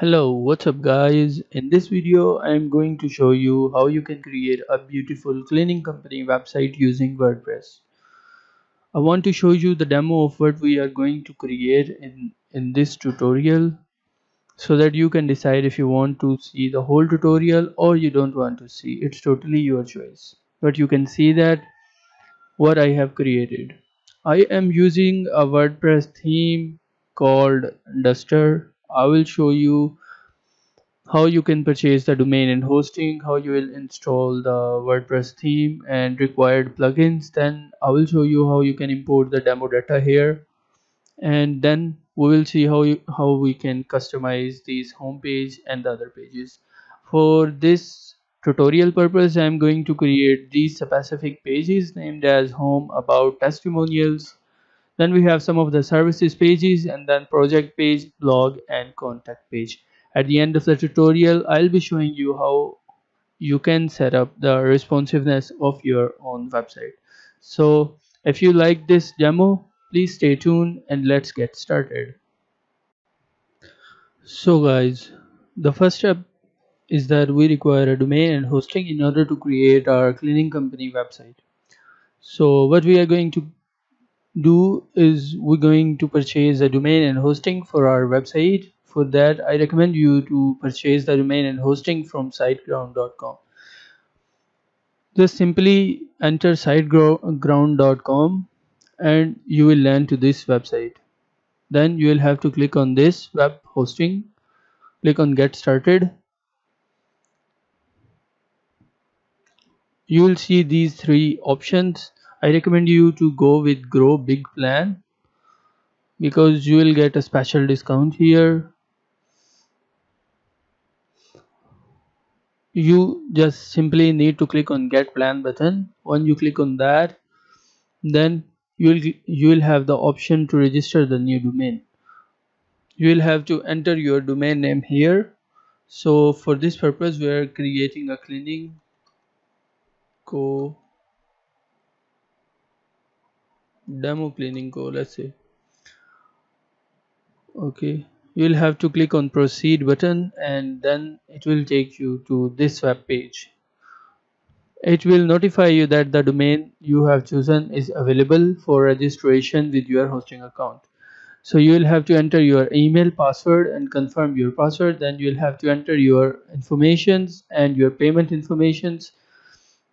Hello, what's up guys? In this video, I am going to show you how you can create a beautiful cleaning company website using WordPress. I want to show you the demo of what we are going to create in, in this tutorial so that you can decide if you want to see the whole tutorial or you don't want to see. It's totally your choice. But you can see that what I have created. I am using a WordPress theme called Duster I will show you how you can purchase the domain and hosting, how you will install the WordPress theme and required plugins. Then I will show you how you can import the demo data here. And then we will see how, you, how we can customize these homepage and the other pages. For this tutorial purpose, I am going to create these specific pages named as home, about, testimonials, then we have some of the services pages and then project page blog and contact page. At the end of the tutorial i'll be showing you how you can set up the responsiveness of your own website. So if you like this demo please stay tuned and let's get started. So guys the first step is that we require a domain and hosting in order to create our cleaning company website. So what we are going to do is we're going to purchase a domain and hosting for our website. For that i recommend you to purchase the domain and hosting from siteground.com just simply enter siteground.com and you will land to this website. Then you will have to click on this web hosting. Click on get started. You will see these three options I recommend you to go with grow big plan because you will get a special discount here. You just simply need to click on get plan button. When you click on that then you will you will have the option to register the new domain. You will have to enter your domain name here. So for this purpose we are creating a cleaning co demo cleaning go let's say. Okay you'll have to click on proceed button and then it will take you to this web page. It will notify you that the domain you have chosen is available for registration with your hosting account. So you will have to enter your email password and confirm your password. Then you'll have to enter your informations and your payment informations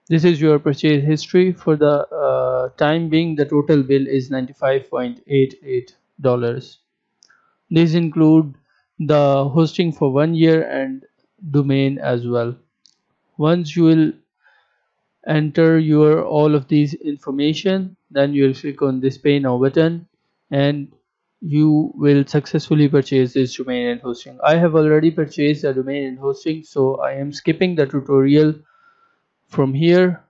this is your purchase history for the uh, time being. The total bill is 95.88 dollars. These include the hosting for one year and domain as well. Once you will enter your all of these information then you will click on this pay now button and you will successfully purchase this domain and hosting. I have already purchased a domain and hosting so i am skipping the tutorial from here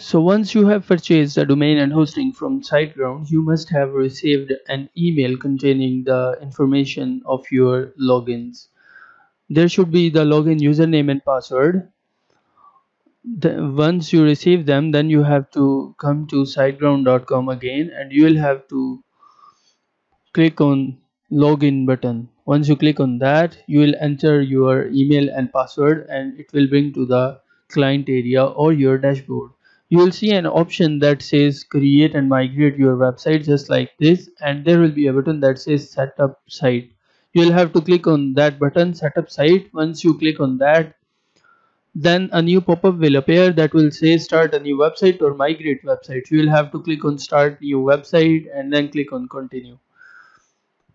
so once you have purchased a domain and hosting from SiteGround, you must have received an email containing the information of your logins. There should be the login username and password. The, once you receive them, then you have to come to siteground.com again and you will have to click on login button. Once you click on that, you will enter your email and password and it will bring to the client area or your dashboard. You will see an option that says create and migrate your website just like this and there will be a button that says setup site. You will have to click on that button setup site. Once you click on that then a new pop-up will appear that will say start a new website or migrate website. You will have to click on start new website and then click on continue.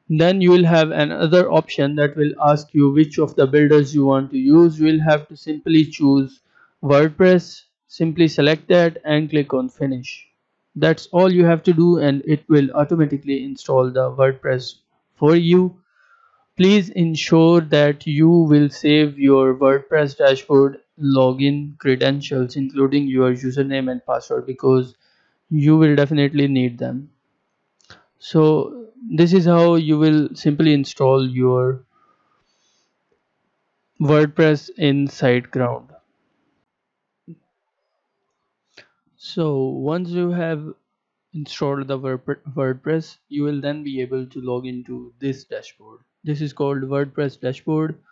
Then you will have another option that will ask you which of the builders you want to use. You will have to simply choose WordPress simply select that and click on finish. That's all you have to do and it will automatically install the WordPress for you. Please ensure that you will save your WordPress dashboard login credentials including your username and password because you will definitely need them. So this is how you will simply install your WordPress in SiteGround So once you have installed the WordPress, you will then be able to log into this dashboard. this is called WordPress dashboard.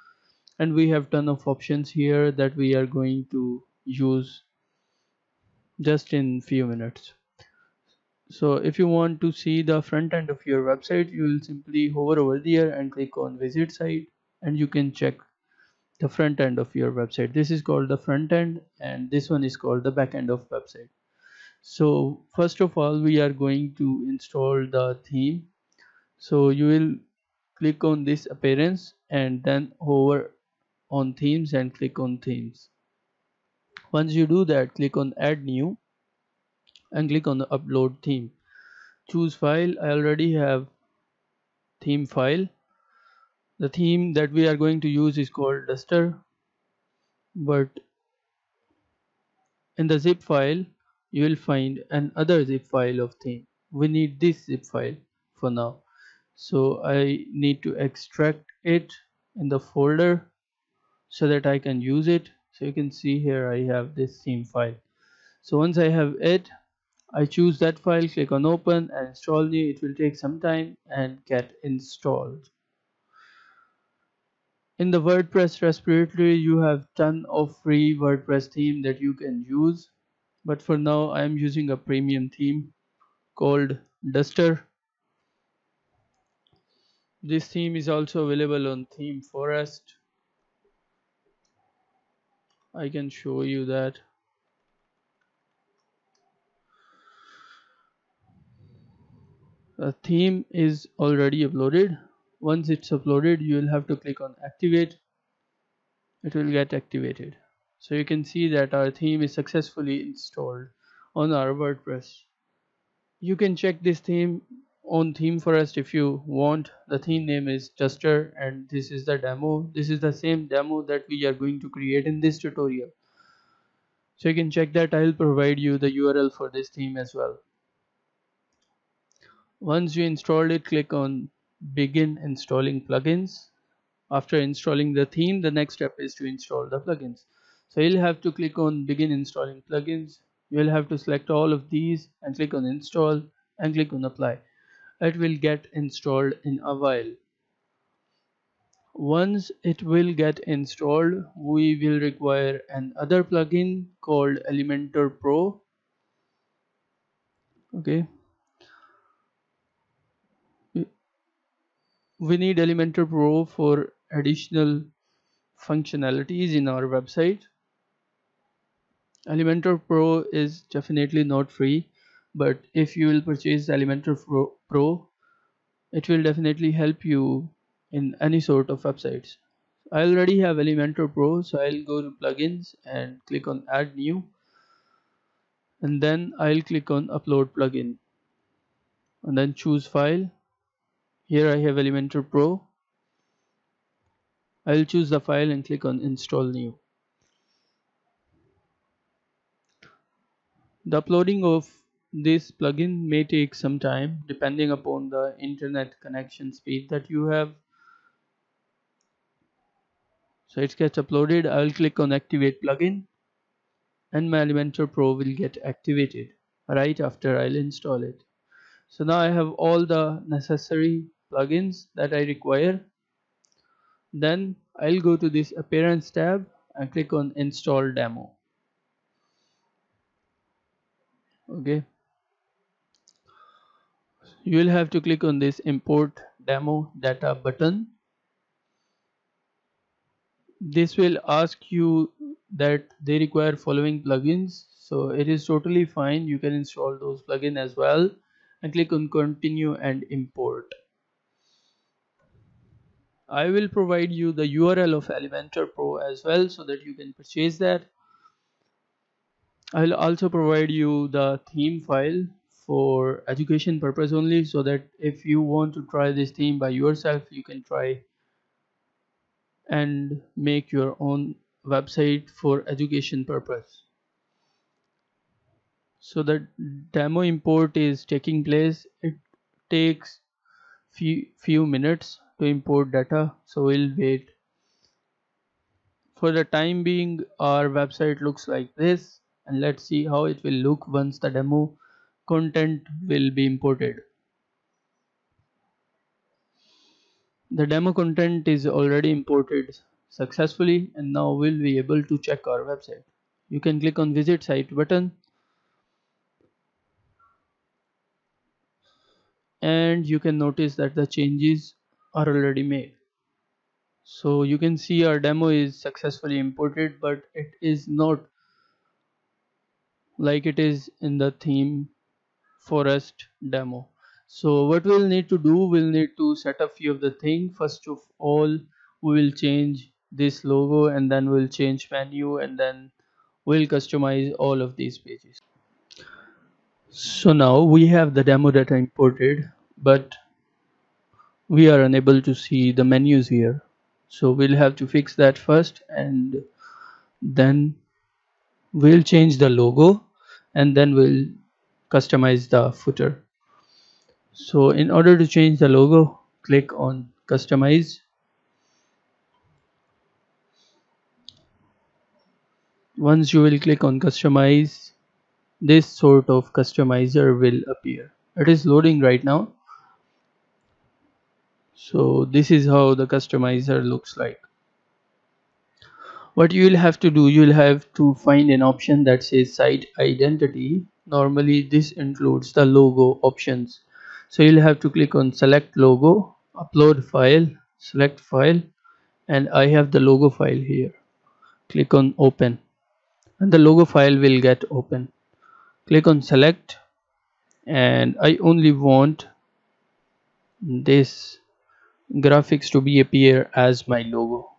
And we have ton of options here that we are going to use just in few minutes. So if you want to see the front end of your website you will simply hover over there and click on visit site and you can check the front end of your website. This is called the front end and this one is called the back end of website so first of all we are going to install the theme. So you will click on this appearance and then hover on themes and click on themes. Once you do that click on add new and click on the upload theme. Choose file. I already have theme file. The theme that we are going to use is called duster but in the zip file you will find another zip file of theme we need this zip file for now. So I need to extract it in the folder so that I can use it. So you can see here I have this theme file. So once I have it I choose that file click on open and install new. It will take some time and get installed. In the WordPress repository you have ton of free WordPress theme that you can use but for now I am using a premium theme called Duster. This theme is also available on theme forest. I can show you that. The theme is already uploaded. Once it's uploaded you will have to click on activate. It will get activated so you can see that our theme is successfully installed on our WordPress. You can check this theme on theme forest if you want. The theme name is duster and this is the demo. This is the same demo that we are going to create in this tutorial. So you can check that. I'll provide you the url for this theme as well. Once you installed it click on begin installing plugins. After installing the theme the next step is to install the plugins so you'll have to click on begin installing plugins. You'll have to select all of these and click on install and click on apply. It will get installed in a while. Once it will get installed we will require another plugin called elementor pro. Okay. We need elementor pro for additional functionalities in our website elementor pro is definitely not free but if you will purchase Elementor Pro it will definitely help you in any sort of websites. I already have Elementor Pro so I'll go to plugins and click on add new and then I'll click on upload plugin and then choose file. Here I have Elementor Pro. I'll choose the file and click on install new the uploading of this plugin may take some time depending upon the internet connection speed that you have. So it gets uploaded. I will click on activate plugin and my Elementor Pro will get activated right after I'll install it. So now I have all the necessary plugins that I require. Then I'll go to this appearance tab and click on install demo. Okay. You will have to click on this import demo data button. This will ask you that they require following plugins. So it is totally fine. You can install those plugins as well and click on continue and import. I will provide you the URL of Elementor Pro as well so that you can purchase that I'll also provide you the theme file for education purpose only so that if you want to try this theme by yourself you can try and make your own website for education purpose. So the demo import is taking place. It takes few few minutes to import data so we'll wait. For the time being our website looks like this and let's see how it will look once the demo content will be imported. The demo content is already imported successfully and now we'll be able to check our website. You can click on visit site button. And you can notice that the changes are already made. So you can see our demo is successfully imported but it is not like it is in the theme forest demo. So what we'll need to do we'll need to set a few of the things first of all we will change this logo and then we'll change menu and then we'll customize all of these pages. So now we have the demo data imported but we are unable to see the menus here. So we'll have to fix that first and then we'll change the logo and then we'll customize the footer. So in order to change the logo click on customize. Once you will click on customize this sort of customizer will appear. It is loading right now. So this is how the customizer looks like what you will have to do you will have to find an option that says site identity. Normally this includes the logo options. So you'll have to click on select logo upload file select file and I have the logo file here. Click on open and the logo file will get open. Click on select and I only want this graphics to be appear as my logo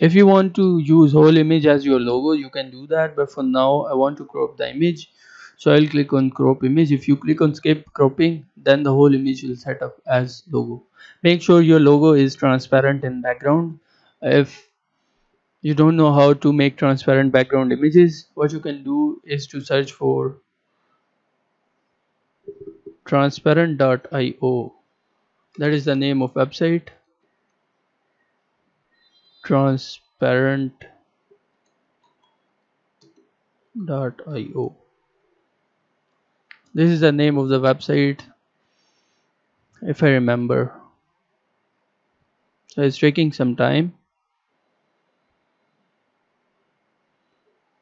if you want to use whole image as your logo you can do that but for now I want to crop the image. So I'll click on crop image. If you click on skip cropping then the whole image will set up as logo. Make sure your logo is transparent in background. If you don't know how to make transparent background images what you can do is to search for transparent.io that is the name of website transparent.io this is the name of the website if I remember. So it's taking some time.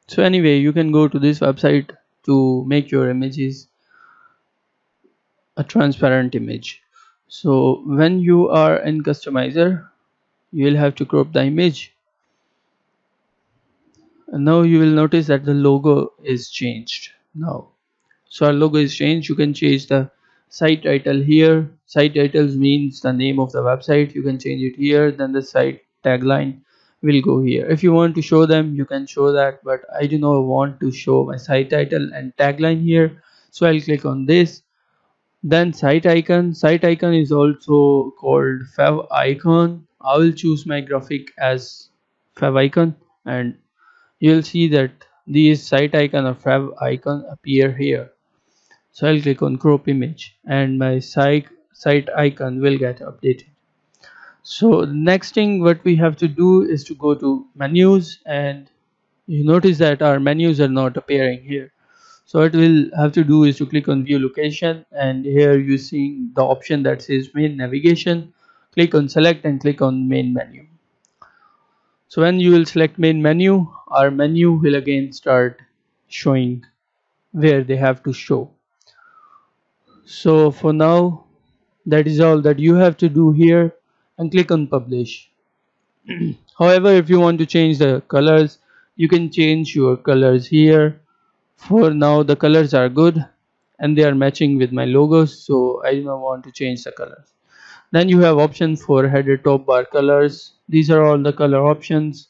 So anyway you can go to this website to make your images a transparent image. So when you are in customizer you will have to crop the image. And now you will notice that the logo is changed. Now so our logo is changed. You can change the site title here. Site titles means the name of the website. You can change it here. Then the site tagline will go here. If you want to show them you can show that but I do not want to show my site title and tagline here. So I'll click on this. Then site icon. Site icon is also called fav icon I will choose my graphic as fav icon and you'll see that these site icon or fav icon appear here. So I'll click on crop image and my site site icon will get updated. So next thing what we have to do is to go to menus and you notice that our menus are not appearing here. So what we'll have to do is to click on view location and here you see the option that says main navigation click on select and click on main menu. So when you will select main menu our menu will again start showing where they have to show. So for now that is all that you have to do here and click on publish. However if you want to change the colors you can change your colors here. For now the colors are good and they are matching with my logos so I do not want to change the colors then you have option for header top bar colors. These are all the color options.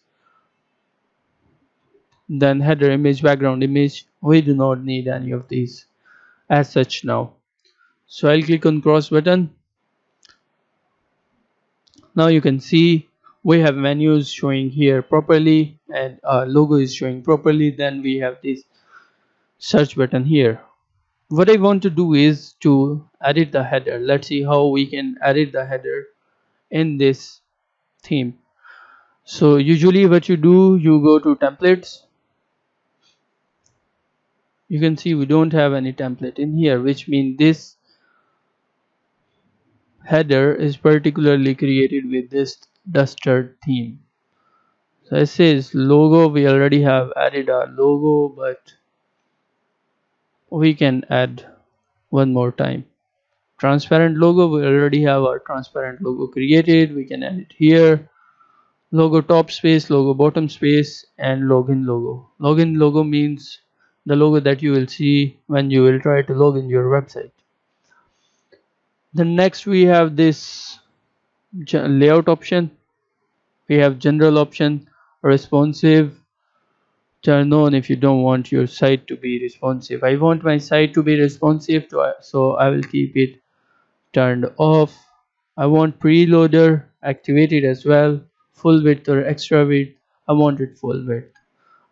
Then header image background image. We do not need any of these as such now. So I'll click on cross button. Now you can see we have menus showing here properly and our logo is showing properly. Then we have this search button here what I want to do is to edit the header. Let's see how we can edit the header in this theme. So usually what you do you go to templates. You can see we don't have any template in here which means this header is particularly created with this duster theme. So it says logo we already have added our logo but we can add one more time. Transparent logo we already have our transparent logo created. We can add it here. Logo top space logo bottom space and login logo. Login logo means the logo that you will see when you will try to log in your website. Then next we have this layout option. We have general option responsive turn on if you don't want your site to be responsive. I want my site to be responsive to, so I will keep it turned off. I want preloader activated as well full width or extra width. I want it full width.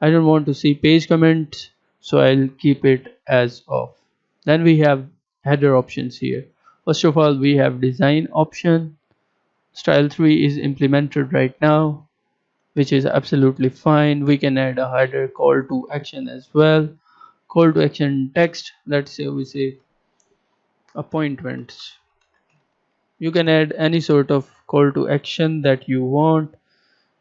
I don't want to see page comments so I'll keep it as off. Then we have header options here. First of all we have design option. Style 3 is implemented right now which is absolutely fine. We can add a header call to action as well. Call to action text let's say we say appointments. You can add any sort of call to action that you want.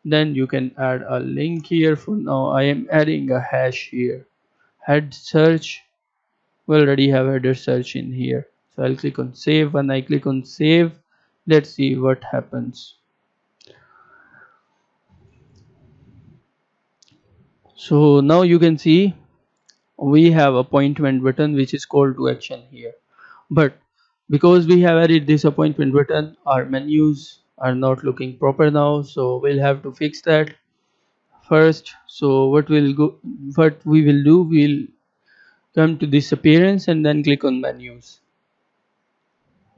Then you can add a link here for now. I am adding a hash here. Head search. We already have header search in here. So I'll click on save. When I click on save let's see what happens so now you can see we have appointment button which is call to action here. But because we have added this appointment button our menus are not looking proper now. So we'll have to fix that first. So what we'll go what we will do we'll come to this appearance and then click on menus.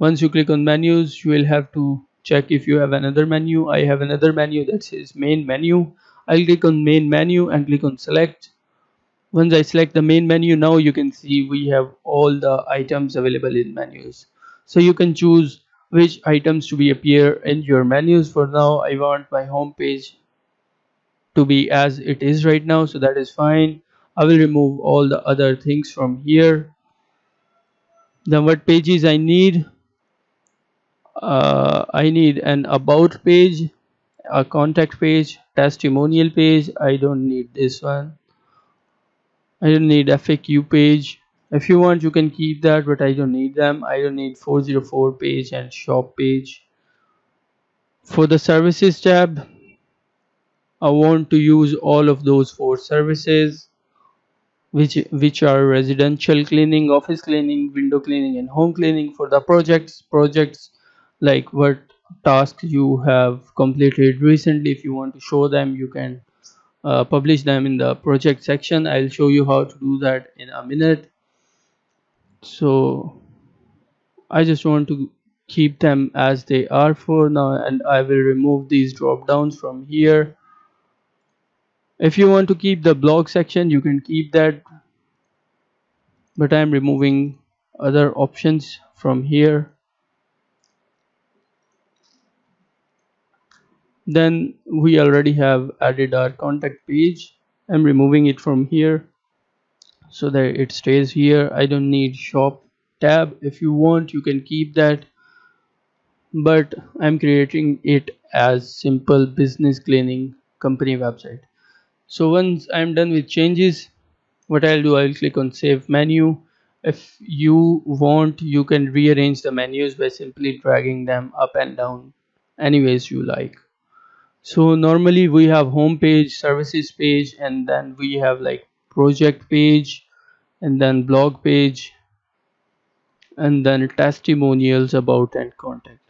Once you click on menus you will have to check if you have another menu. I have another menu that says main menu I'll click on main menu and click on select. Once I select the main menu now you can see we have all the items available in menus. So you can choose which items to be appear in your menus. For now I want my home page to be as it is right now so that is fine. I will remove all the other things from here. Then what pages I need uh, I need an about page a contact page testimonial page I don't need this one. I don't need FAQ page. If you want you can keep that but I don't need them. I don't need 404 page and shop page. For the services tab I want to use all of those four services which which are residential cleaning office cleaning window cleaning and home cleaning for the projects projects like what tasks you have completed recently. If you want to show them you can uh, publish them in the project section. I'll show you how to do that in a minute. So I just want to keep them as they are for now and I will remove these drop downs from here. If you want to keep the blog section you can keep that but I'm removing other options from here then we already have added our contact page. I'm removing it from here. So that it stays here. I don't need shop tab. If you want you can keep that. But I'm creating it as simple business cleaning company website. So once I'm done with changes what I'll do I'll click on save menu. If you want you can rearrange the menus by simply dragging them up and down. Anyways you like so normally we have home page services page and then we have like project page and then blog page and then testimonials about and contact.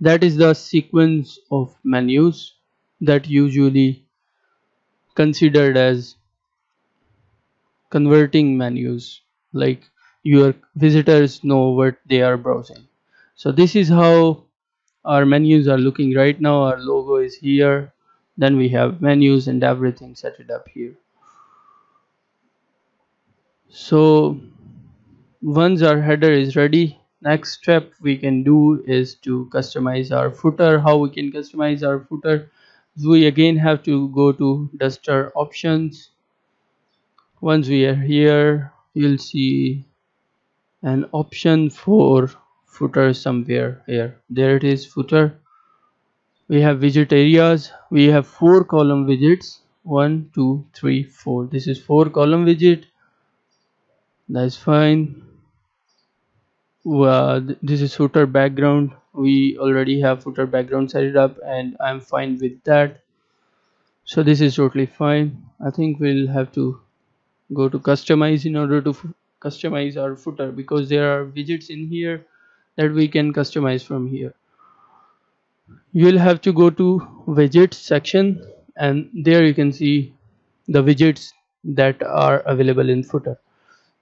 That is the sequence of menus that usually considered as converting menus. Like your visitors know what they are browsing. So this is how our menus are looking right now our logo is here. Then we have menus and everything set it up here. So once our header is ready next step we can do is to customize our footer. How we can customize our footer? We again have to go to duster options. Once we are here you'll see an option for footer is somewhere here. There it is footer. We have widget areas. We have four column widgets one two three four. This is four column widget that's fine. Well, this is footer background. We already have footer background set it up and I'm fine with that. So this is totally fine. I think we'll have to go to customize in order to customize our footer because there are widgets in here that we can customize from here. You will have to go to widgets section and there you can see the widgets that are available in footer.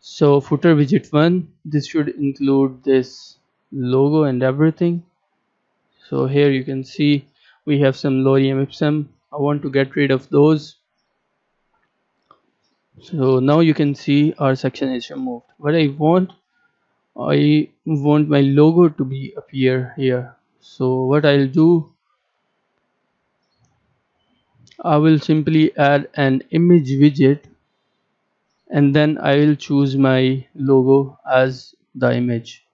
So footer widget 1 this should include this logo and everything. So here you can see we have some lorem ipsum. I want to get rid of those. So now you can see our section is removed. What I want I want my logo to be appear here. So what I'll do I will simply add an image widget and then I will choose my logo as the image.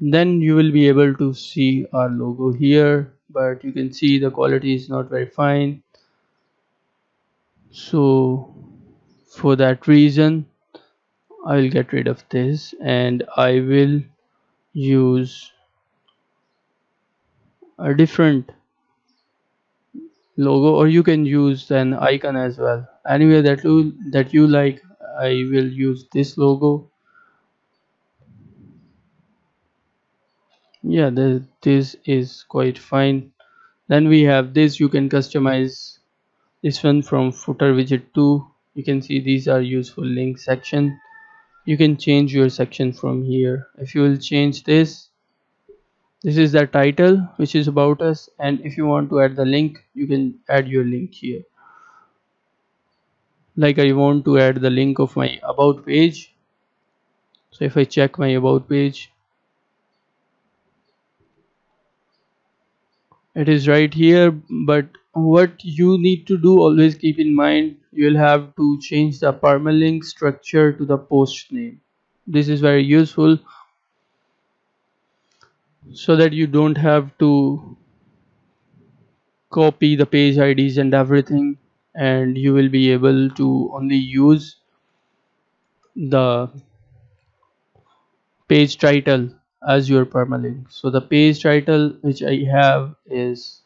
Then you will be able to see our logo here but you can see the quality is not very fine. So for that reason I will get rid of this and I will use a different logo or you can use an icon as well. Anyway that you that you like I will use this logo. Yeah the, this is quite fine. Then we have this. You can customize this one from footer widget 2 you can see these are useful link section you can change your section from here. If you will change this this is the title which is about us and if you want to add the link you can add your link here. Like I want to add the link of my about page. So if I check my about page it is right here but what you need to do always keep in mind you will have to change the permalink structure to the post name. This is very useful so that you don't have to copy the page IDs and everything and you will be able to only use the page title as your permalink so the page title which I have is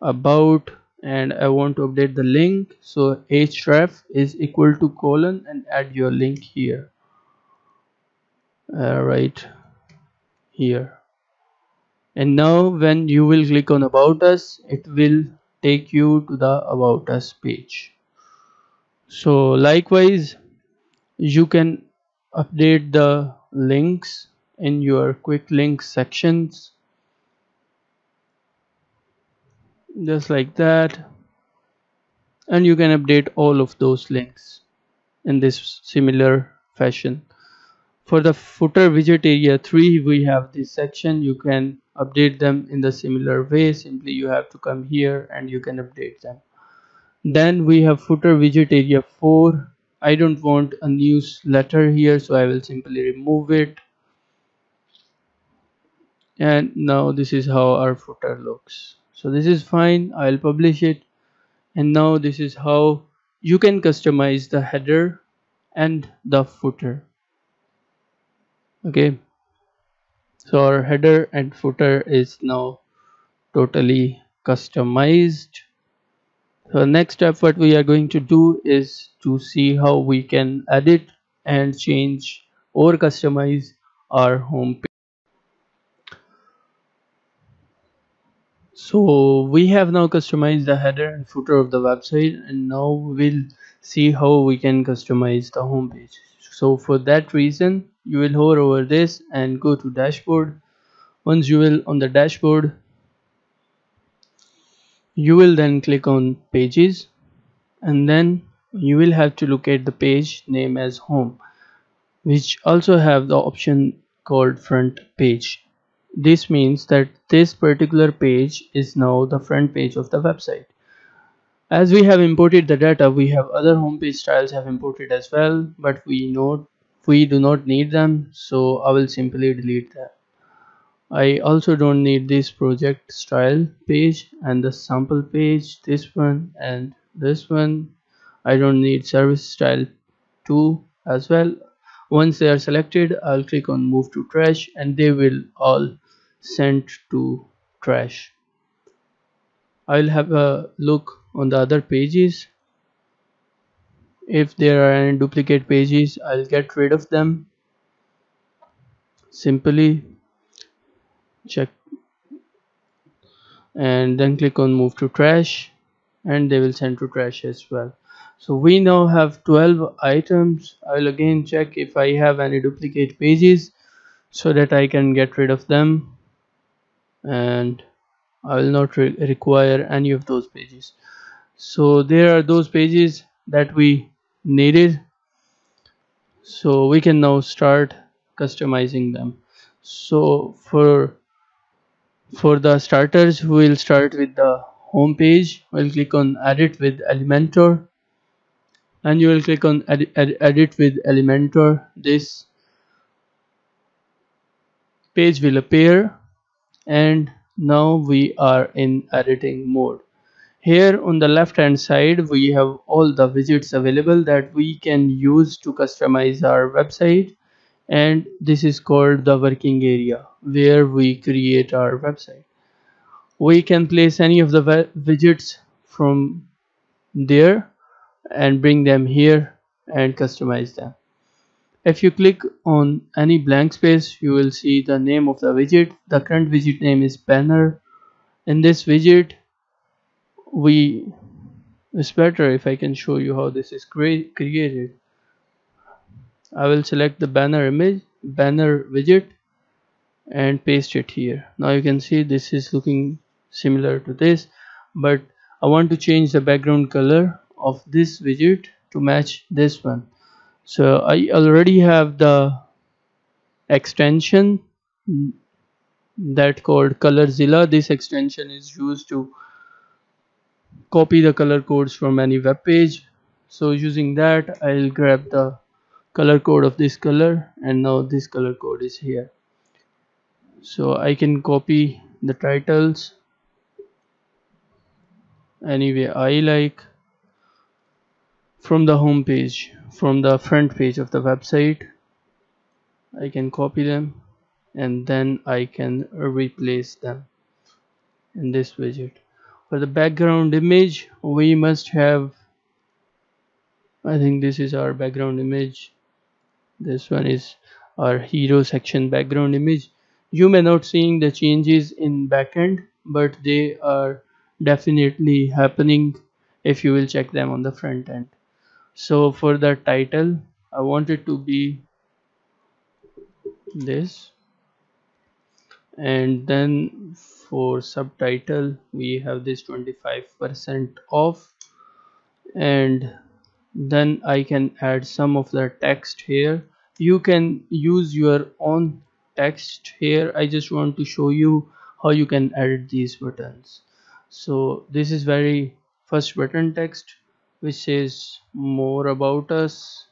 about and I want to update the link. So href is equal to colon and add your link here. Uh, right here. And now when you will click on about us it will take you to the about us page. So likewise you can update the links in your quick links sections just like that. And you can update all of those links in this similar fashion. For the footer widget area 3 we have this section. You can update them in the similar way. Simply you have to come here and you can update them. Then we have footer widget area 4 I don't want a newsletter here so I will simply remove it. And now this is how our footer looks so this is fine. I'll publish it. And now this is how you can customize the header and the footer. Okay? So our header and footer is now totally customized. So next step what we are going to do is to see how we can edit and change or customize our home page so we have now customized the header and footer of the website and now we'll see how we can customize the home page. So for that reason you will hover over this and go to dashboard. Once you will on the dashboard you will then click on pages and then you will have to locate the page name as home which also have the option called front page this means that this particular page is now the front page of the website. As we have imported the data we have other homepage styles have imported as well but we know we do not need them so I will simply delete that. I also don't need this project style page and the sample page this one and this one. I don't need service style 2 as well. Once they are selected I'll click on move to trash and they will all sent to trash. I'll have a look on the other pages. If there are any duplicate pages I'll get rid of them. Simply check. And then click on move to trash and they will send to trash as well. So we now have 12 items. I will again check if I have any duplicate pages so that I can get rid of them and I will not re require any of those pages. So there are those pages that we needed. So we can now start customizing them. So for for the starters we will start with the home page. We'll click on edit with elementor. And you will click on edit, edit, edit with elementor. This page will appear and now we are in editing mode. Here on the left hand side we have all the widgets available that we can use to customize our website. And this is called the working area where we create our website. We can place any of the widgets from there and bring them here and customize them if you click on any blank space you will see the name of the widget. The current widget name is banner. In this widget we it's better if I can show you how this is cre created. I will select the banner image banner widget and paste it here. Now you can see this is looking similar to this but I want to change the background color of this widget to match this one so I already have the extension that called colorzilla this extension is used to copy the color codes from any web page. So using that I'll grab the color code of this color and now this color code is here. So I can copy the titles anyway I like from the home page from the front page of the website. I can copy them and then I can replace them in this widget. For the background image we must have I think this is our background image. This one is our hero section background image. You may not seeing the changes in backend but they are definitely happening if you will check them on the front end so for the title I want it to be this. And then for subtitle we have this 25% off. And then I can add some of the text here. You can use your own text here. I just want to show you how you can edit these buttons. So this is very first button text which says more about us.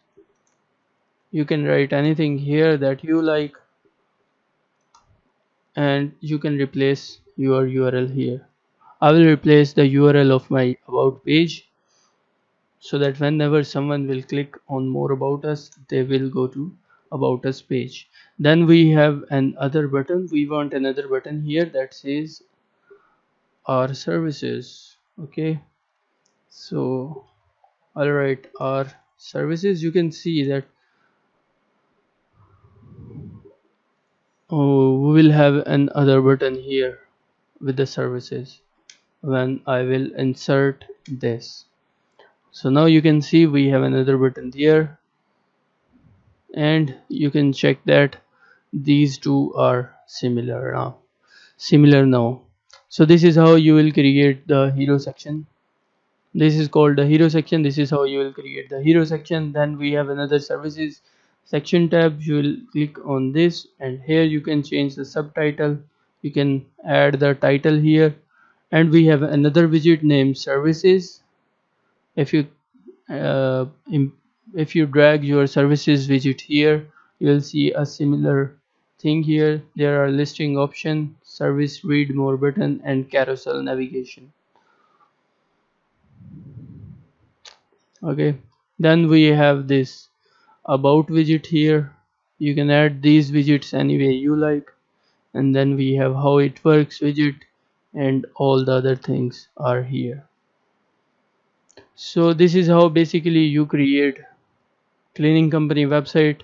You can write anything here that you like and you can replace your URL here. I will replace the URL of my about page so that whenever someone will click on more about us they will go to about us page. Then we have another button. We want another button here that says our services. Okay. So all right our services you can see that oh, we will have another button here with the services when I will insert this. So now you can see we have another button here and you can check that these two are similar now. Similar now. So this is how you will create the hero section this is called the hero section. This is how you will create the hero section. Then we have another services section tab. You will click on this and here you can change the subtitle. You can add the title here. And we have another widget named services. If you uh, if you drag your services widget here you will see a similar thing here. There are listing option service read more button and carousel navigation okay. Then we have this about widget here. You can add these widgets any way you like. And then we have how it works widget and all the other things are here. So this is how basically you create cleaning company website.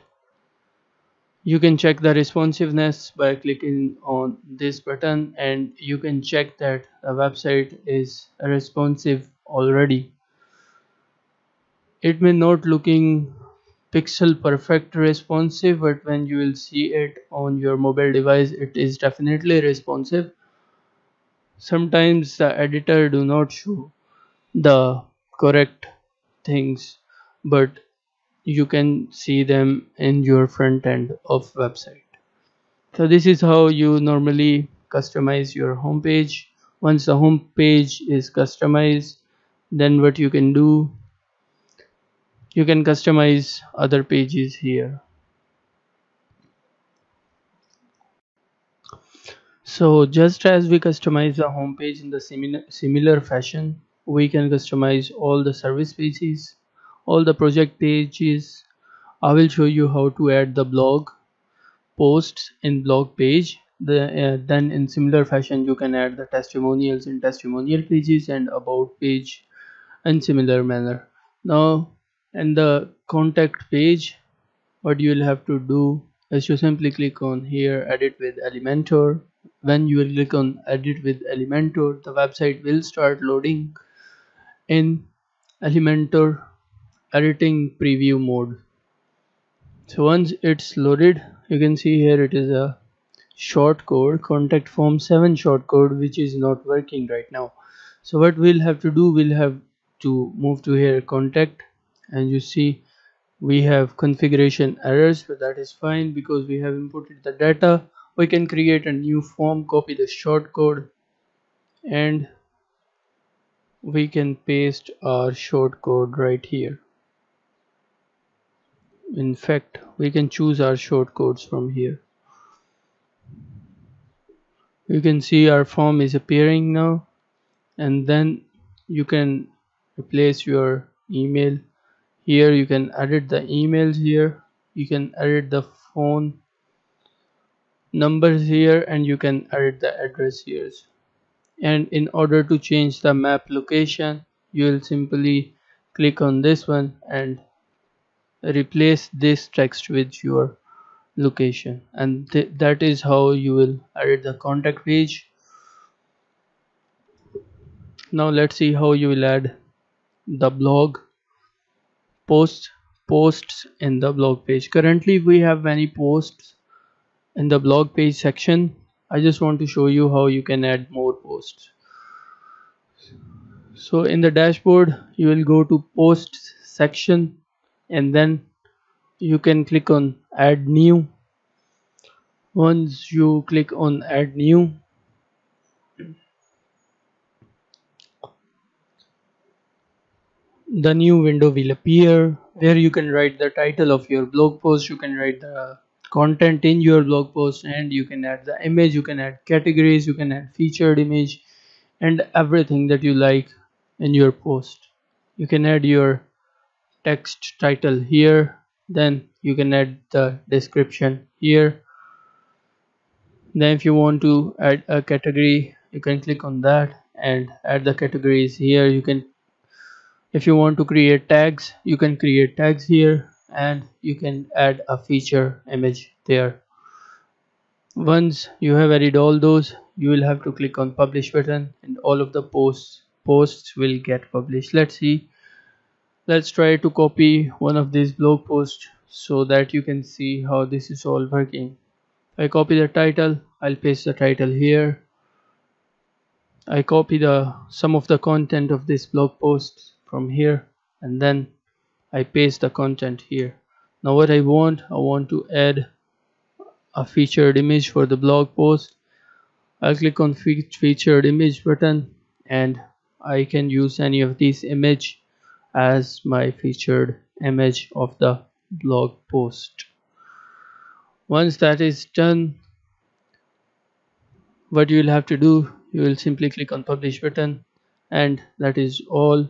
You can check the responsiveness by clicking on this button and you can check that the website is responsive already it may not looking pixel perfect responsive but when you will see it on your mobile device it is definitely responsive. Sometimes the editor do not show the correct things but you can see them in your front end of website. So this is how you normally customize your home page once the home page is customized then what you can do you can customize other pages here. So just as we customize the home page in the similar similar fashion we can customize all the service pages all the project pages. I will show you how to add the blog posts in blog page. The, uh, then in similar fashion you can add the testimonials in testimonial pages and about page in similar manner. Now in the contact page what you will have to do is you simply click on here edit with elementor. When you will click on edit with elementor the website will start loading in elementor editing preview mode. So once it's loaded you can see here it is a short code contact form 7 short code which is not working right now. So what we'll have to do we'll have to move to here contact and you see we have configuration errors but that is fine because we have imported the data. We can create a new form copy the short code and we can paste our short code right here. In fact we can choose our shortcodes from here. You can see our form is appearing now and then you can replace your email here you can edit the emails here you can edit the phone numbers here and you can edit the address here. And in order to change the map location you will simply click on this one and replace this text with your location. And th that is how you will edit the contact page. Now let's see how you will add the blog posts posts in the blog page. Currently we have many posts in the blog page section. I just want to show you how you can add more posts. So in the dashboard you will go to posts section and then you can click on add new. Once you click on add new the new window will appear. Where you can write the title of your blog post. You can write the content in your blog post and you can add the image. You can add categories. You can add featured image and everything that you like in your post. You can add your text title here. Then you can add the description here. Then if you want to add a category you can click on that and add the categories here. You can if you want to create tags you can create tags here and you can add a feature image there. Once you have added all those you will have to click on publish button and all of the posts posts will get published. Let's see. Let's try to copy one of these blog posts so that you can see how this is all working. I copy the title I'll paste the title here. I copy the some of the content of this blog post from here and then I paste the content here. Now what I want I want to add a featured image for the blog post. I'll click on fe featured image button and I can use any of these image as my featured image of the blog post. Once that is done what you will have to do you will simply click on publish button and that is all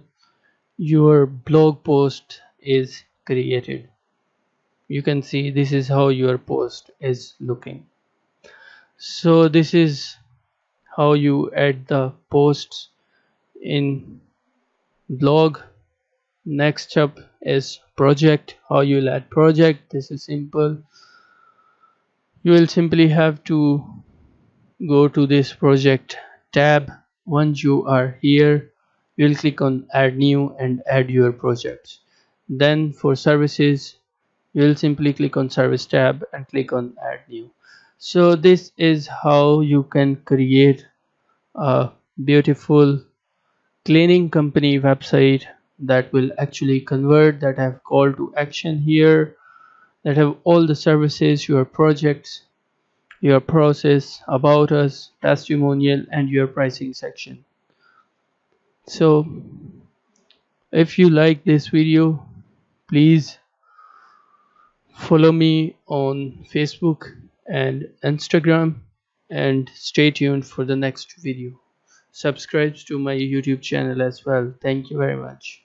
your blog post is created. You can see this is how your post is looking. So this is how you add the posts in blog. Next up is project how you'll add project. This is simple. You will simply have to go to this project tab. Once you are here you will click on add new and add your projects. Then for services you will simply click on service tab and click on add new. So this is how you can create a beautiful cleaning company website that will actually convert that have call to action here that have all the services your projects your process about us testimonial and your pricing section so if you like this video please follow me on facebook and instagram and stay tuned for the next video. Subscribe to my youtube channel as well. Thank you very much